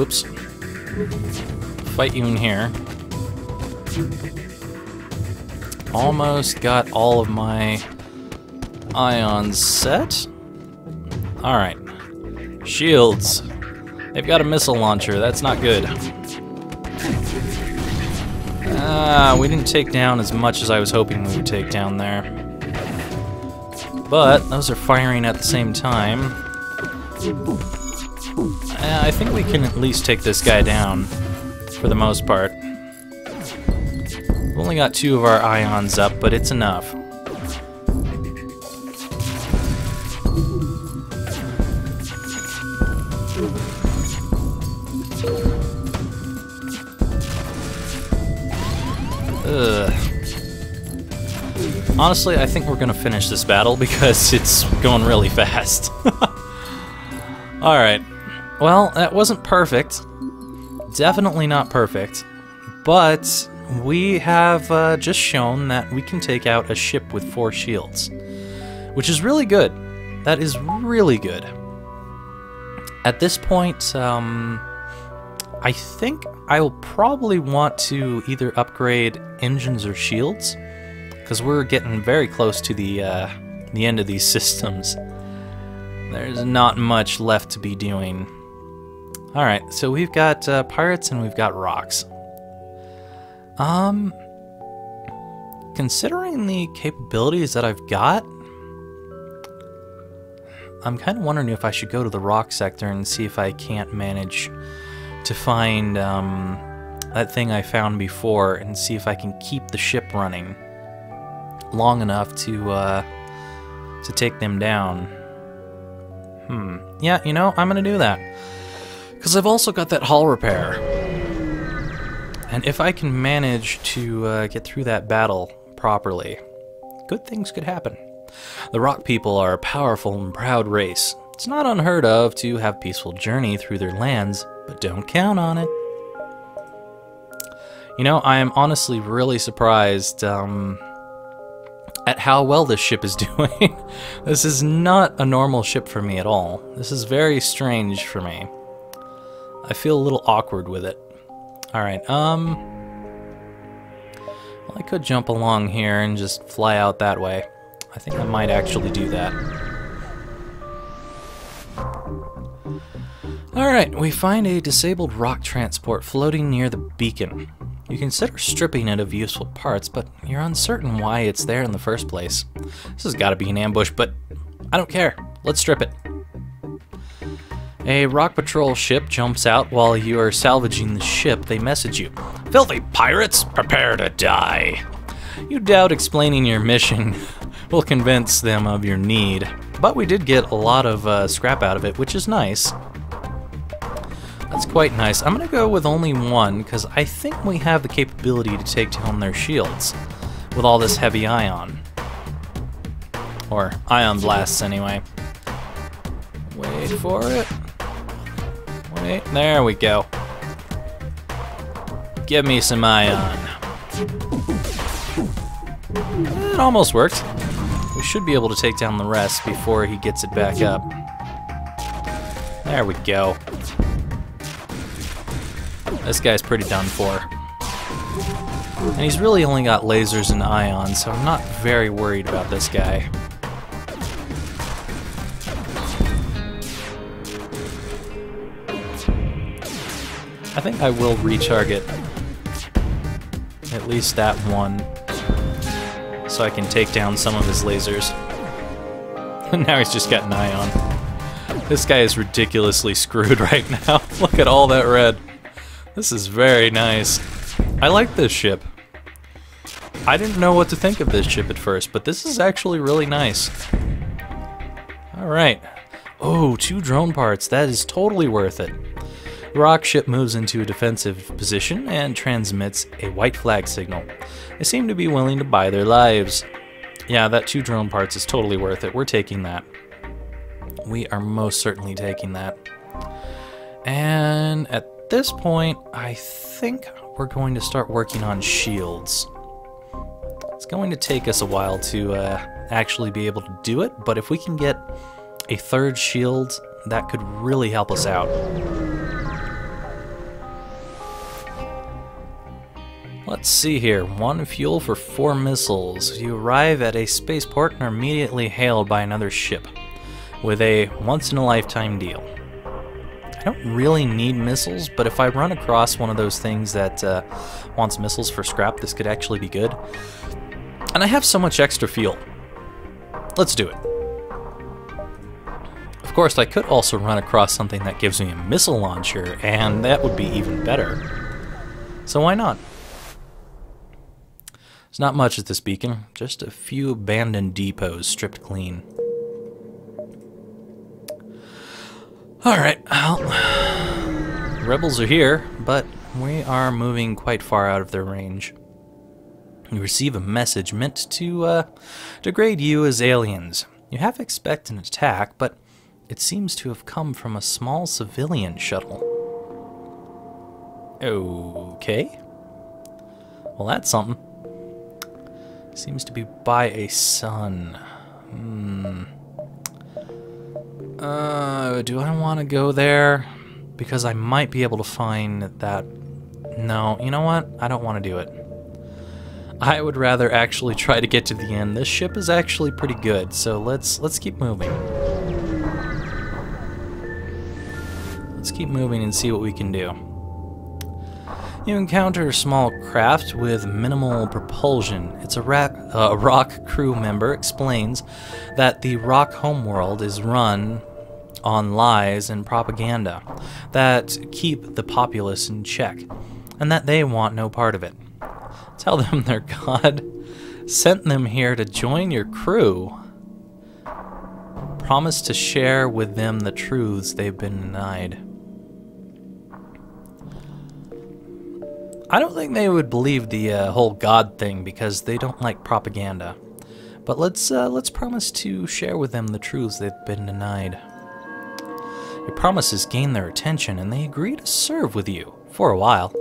Oops. Fight you in here. Almost got all of my ions set. Alright. Shields. They've got a missile launcher. That's not good. Ah, we didn't take down as much as I was hoping we would take down there. But those are firing at the same time. Uh, I think we can at least take this guy down, for the most part. We've only got two of our ions up, but it's enough. Ugh. Honestly, I think we're gonna finish this battle because it's going really fast. Alright. Well, that wasn't perfect. Definitely not perfect. But we have uh, just shown that we can take out a ship with four shields. Which is really good. That is really good. At this point, um, I think I will probably want to either upgrade engines or shields, because we're getting very close to the uh, the end of these systems. There's not much left to be doing. All right, so we've got uh, pirates and we've got rocks. Um, considering the capabilities that I've got, I'm kind of wondering if I should go to the rock sector and see if I can't manage to find um, that thing I found before and see if I can keep the ship running long enough to uh, to take them down. Hmm. Yeah, you know, I'm gonna do that because I've also got that hull repair, and if I can manage to uh, get through that battle properly, good things could happen. The Rock people are a powerful and proud race. It's not unheard of to have peaceful journey through their lands, but don't count on it. You know, I am honestly really surprised um, at how well this ship is doing. this is not a normal ship for me at all. This is very strange for me. I feel a little awkward with it. Alright, um... Well, I could jump along here and just fly out that way. I think I might actually do that. Alright, we find a disabled rock transport floating near the beacon. You consider stripping it of useful parts, but you're uncertain why it's there in the first place. This has got to be an ambush, but I don't care. Let's strip it. A rock patrol ship jumps out while you are salvaging the ship. They message you Filthy pirates, prepare to die. You doubt explaining your mission will convince them of your need, but we did get a lot of uh, scrap out of it, which is nice. That's quite nice. I'm to go with only one, because I think we have the capability to take down their shields with all this heavy ion. Or ion blasts, anyway. Wait for it. Wait, there we go. Give me some ion. It almost worked. We should be able to take down the rest before he gets it back up. There we go. This guy's pretty done for. And he's really only got lasers and ions, so I'm not very worried about this guy. Think I will retarget at least that one so I can take down some of his lasers. now he's just got an ion. This guy is ridiculously screwed right now. Look at all that red. This is very nice. I like this ship. I didn't know what to think of this ship at first, but this is actually really nice. Alright. Oh, two drone parts. That is totally worth it. The rock ship moves into a defensive position and transmits a white flag signal. They seem to be willing to buy their lives. Yeah, that two drone parts is totally worth it. We're taking that. We are most certainly taking that. And at this point, I think we're going to start working on shields. It's going to take us a while to uh, actually be able to do it, but if we can get a third shield, that could really help us out. Let's see here. One fuel for four missiles. You arrive at a spaceport and are immediately hailed by another ship with a once-in-a-lifetime deal. I don't really need missiles, but if I run across one of those things that uh, wants missiles for scrap, this could actually be good. And I have so much extra fuel. Let's do it. Of course, I could also run across something that gives me a missile launcher, and that would be even better. So why not? There's not much at this beacon, just a few abandoned depots stripped clean. Alright, well, rebels are here, but we are moving quite far out of their range. You receive a message meant to uh, degrade you as aliens. You half expect an attack, but it seems to have come from a small civilian shuttle. Okay. Well, that's something. Seems to be by a sun. Hmm. Uh, do I want to go there? Because I might be able to find that... No, you know what? I don't want to do it. I would rather actually try to get to the end. This ship is actually pretty good, so let's let's keep moving. Let's keep moving and see what we can do. You encounter a small craft with minimal propulsion. It's a uh, rock crew member explains that the rock homeworld is run on lies and propaganda that keep the populace in check, and that they want no part of it. Tell them their god sent them here to join your crew. Promise to share with them the truths they've been denied. I don't think they would believe the uh, whole God thing because they don't like propaganda. But let's uh, let's promise to share with them the truths they've been denied. Your promises gain their attention and they agree to serve with you for a while.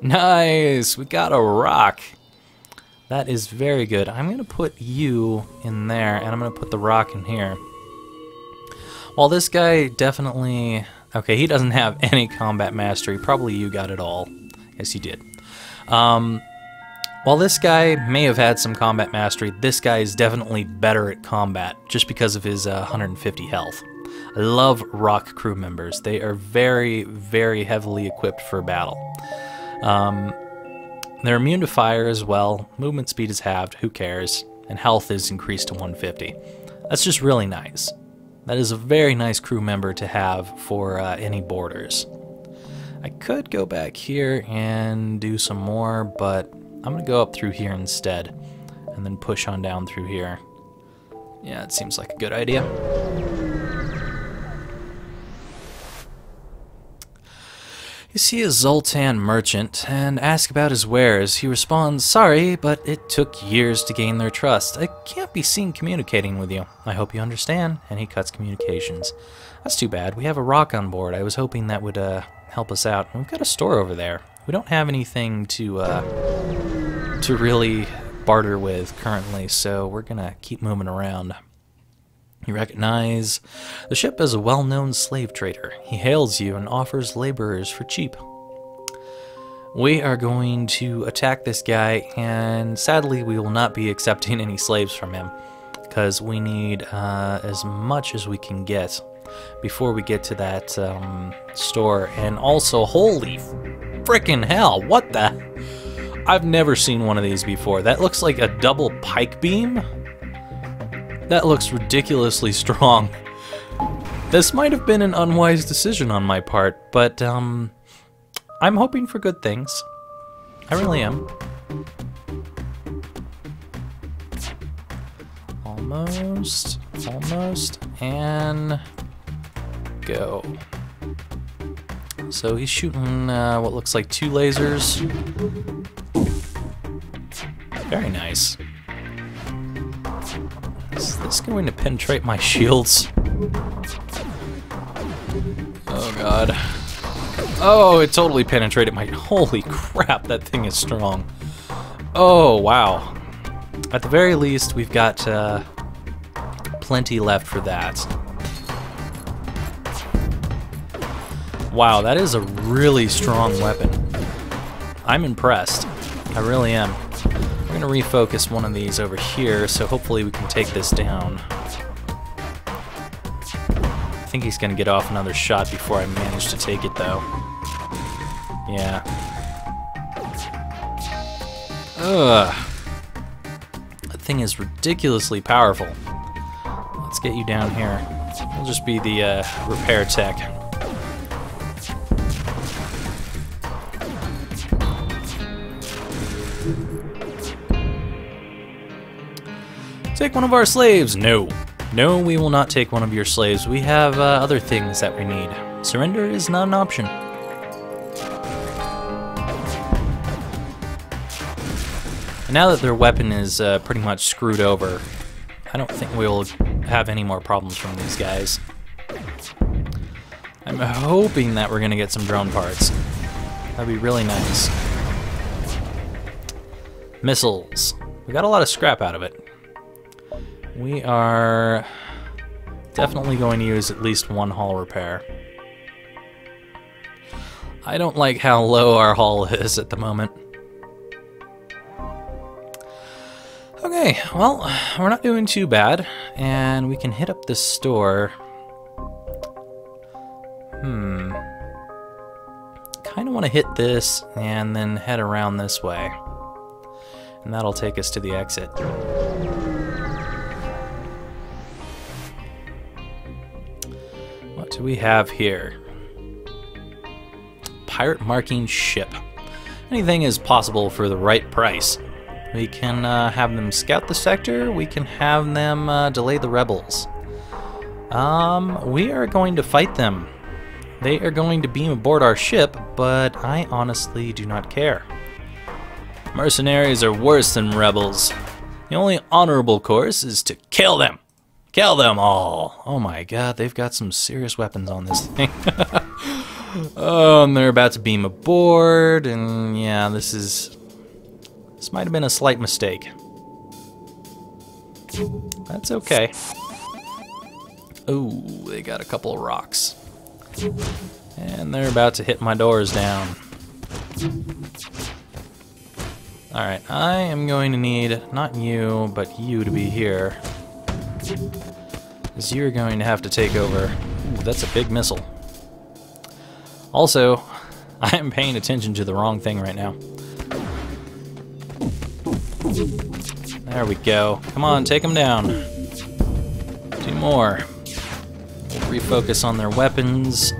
Nice, we got a rock. That is very good. I'm gonna put you in there and I'm gonna put the rock in here. While this guy definitely, okay, he doesn't have any combat mastery. Probably you got it all. Yes, he did. Um, while this guy may have had some combat mastery, this guy is definitely better at combat just because of his uh, 150 health. I love rock crew members. They are very, very heavily equipped for battle. Um, they're immune to fire as well. Movement speed is halved, who cares? And health is increased to 150. That's just really nice. That is a very nice crew member to have for uh, any boarders. I could go back here and do some more, but I'm going to go up through here instead, and then push on down through here. Yeah, it seems like a good idea. You see a Zoltan merchant and ask about his wares. He responds, Sorry, but it took years to gain their trust. I can't be seen communicating with you. I hope you understand. And he cuts communications. That's too bad. We have a rock on board. I was hoping that would uh, help us out. We've got a store over there. We don't have anything to uh, to really barter with currently, so we're gonna keep moving around. You recognize the ship as a well-known slave trader. He hails you and offers laborers for cheap. We are going to attack this guy, and sadly we will not be accepting any slaves from him, because we need uh, as much as we can get before we get to that um, store. And also, holy freaking hell, what the? I've never seen one of these before. That looks like a double pike beam. That looks ridiculously strong. This might have been an unwise decision on my part, but um, I'm hoping for good things. I really am. Almost, almost, and go. So he's shooting uh, what looks like two lasers. Very nice. Is this going to penetrate my shields? Oh god. Oh, it totally penetrated my... Holy crap, that thing is strong. Oh, wow. At the very least, we've got uh, plenty left for that. Wow, that is a really strong weapon. I'm impressed. I really am. We're going to refocus one of these over here, so hopefully we can take this down. I think he's going to get off another shot before I manage to take it, though. Yeah. Ugh. That thing is ridiculously powerful. Let's get you down here. We'll just be the uh, repair tech. Take one of our slaves. No. No, we will not take one of your slaves. We have uh, other things that we need. Surrender is not an option. And now that their weapon is uh, pretty much screwed over, I don't think we'll have any more problems from these guys. I'm hoping that we're going to get some drone parts. That'd be really nice. Missiles. We got a lot of scrap out of it. We are definitely going to use at least one hull repair. I don't like how low our hull is at the moment. Okay, well, we're not doing too bad, and we can hit up this store. Hmm. Kind of want to hit this and then head around this way. And that'll take us to the exit. Do we have here? Pirate marking ship. Anything is possible for the right price. We can uh, have them scout the sector. We can have them uh, delay the rebels. Um, we are going to fight them. They are going to beam aboard our ship, but I honestly do not care. Mercenaries are worse than rebels. The only honorable course is to kill them. Kill them all. Oh my god, they've got some serious weapons on this thing. oh, and they're about to beam aboard, and yeah, this is this might have been a slight mistake. That's okay. Oh, they got a couple of rocks. And they're about to hit my doors down. Alright, I am going to need, not you, but you to be here. Because you're going to have to take over. Ooh, that's a big missile. Also, I am paying attention to the wrong thing right now. There we go. Come on, take them down. Two more. We'll refocus on their weapons.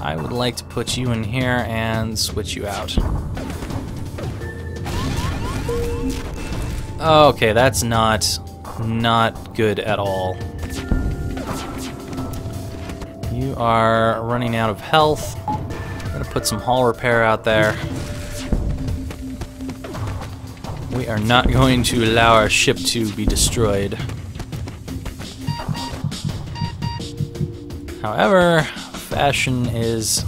I would like to put you in here and switch you out. Okay, that's not not good at all. You are running out of health. Gonna put some hull repair out there. We are not going to allow our ship to be destroyed. However, fashion is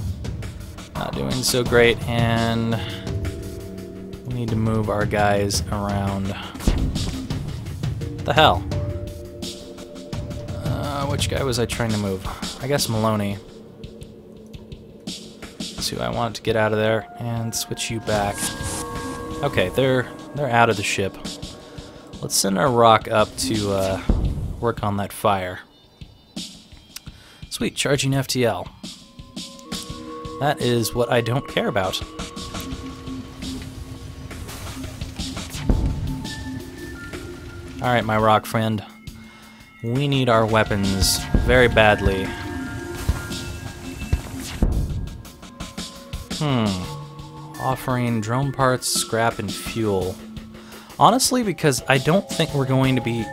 not doing so great, and we need to move our guys around. The hell? Uh, which guy was I trying to move? I guess Maloney. That's who I wanted to get out of there, and switch you back. Okay, they're they're out of the ship. Let's send our rock up to uh, work on that fire. Sweet, charging FTL. That is what I don't care about. Alright, my rock friend. We need our weapons very badly. Hmm offering drone parts, scrap, and fuel. Honestly, because I don't think we're going to be...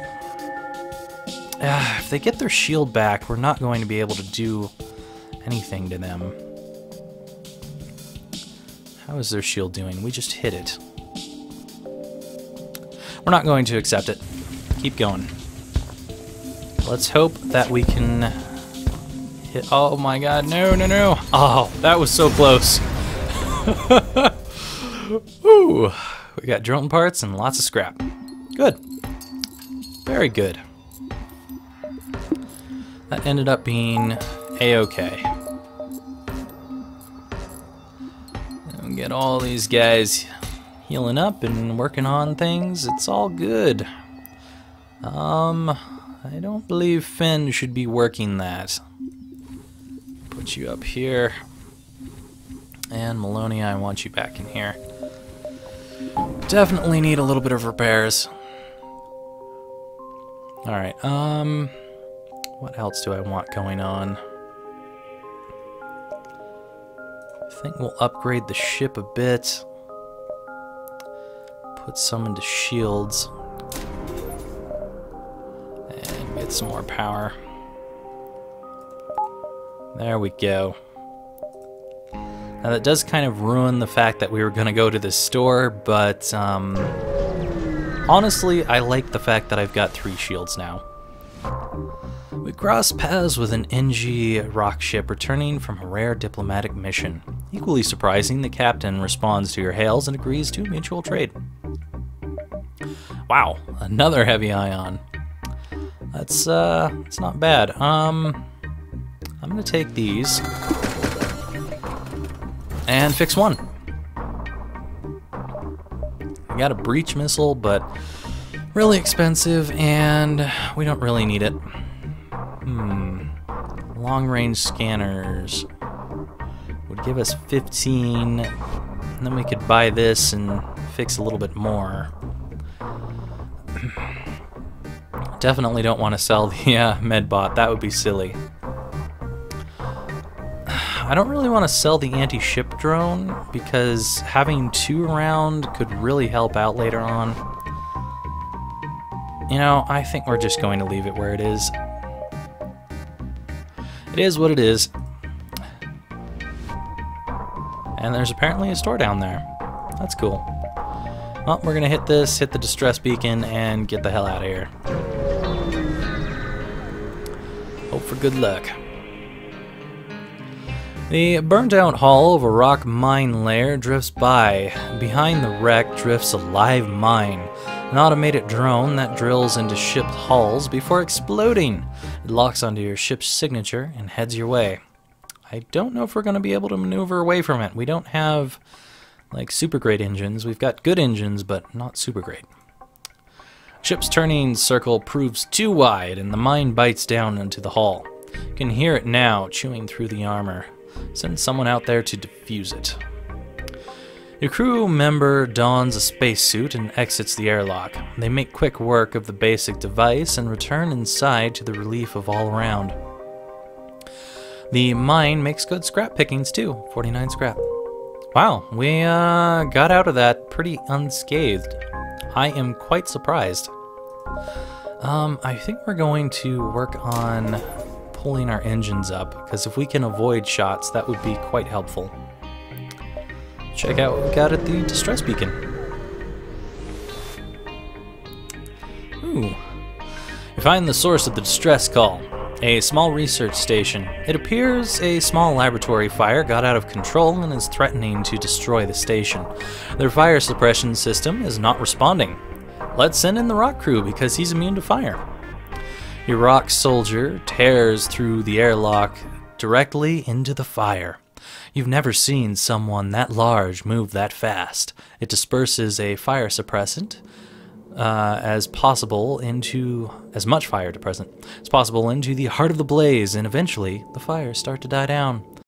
Uh, if they get their shield back, we're not going to be able to do anything to them. How is their shield doing? We just hit it. We're not going to accept it. Keep going. Let's hope that we can hit... Oh my god, no, no, no! Oh, that was so close. Ooh, we got drone parts and lots of scrap. Good. Very good. That ended up being a-okay. Get all these guys healing up and working on things. It's all good. Um, I don't believe Finn should be working that. Put you up here. And Maloney, I want you back in here. Definitely need a little bit of repairs. Alright, um... What else do I want going on? I think we'll upgrade the ship a bit. Put some into shields. Some more power. There we go. Now that does kind of ruin the fact that we were going to go to the store, but um, honestly, I like the fact that I've got three shields now. We cross paths with an Engi rock ship returning from a rare diplomatic mission. Equally surprising, the captain responds to your hails and agrees to mutual trade. Wow, another heavy ion. That's uh, it's not bad. Um, I'm gonna take these and fix one. I got a breach missile, but really expensive, and we don't really need it. Hmm. Long range scanners would give us 15, and then we could buy this and fix a little bit more. Definitely don't want to sell the uh, medbot, that would be silly. I don't really want to sell the anti-ship drone because having two around could really help out later on. You know, I think we're just going to leave it where it is. It is what it is. And there's apparently a store down there. That's cool. Well, we're gonna hit this, hit the distress beacon, and get the hell out of here. For good luck. The burnt out hull of a rock mine layer drifts by. Behind the wreck drifts a live mine, an automated drone that drills into ship hulls before exploding. It locks onto your ship's signature and heads your way. I don't know if we're going to be able to maneuver away from it. We don't have like super great engines. We've got good engines, but not super great. Ship's turning circle proves too wide, and the mine bites down into the hull. You can hear it now, chewing through the armor. Send someone out there to defuse it. Your crew member dons a spacesuit and exits the airlock. They make quick work of the basic device and return inside to the relief of all around. The mine makes good scrap pickings too, 49 scrap. Wow, we uh, got out of that pretty unscathed. I am quite surprised. Um, I think we're going to work on pulling our engines up, because if we can avoid shots, that would be quite helpful. Check out what we got at the distress beacon. Ooh. You find the source of the distress call, a small research station. It appears a small laboratory fire got out of control and is threatening to destroy the station. Their fire suppression system is not responding. Let's send in the rock crew because he's immune to fire. Your rock soldier tears through the airlock directly into the fire. You've never seen someone that large move that fast. It disperses a fire suppressant uh, as possible into as much fire depressant as possible into the heart of the blaze, and eventually the fires start to die down.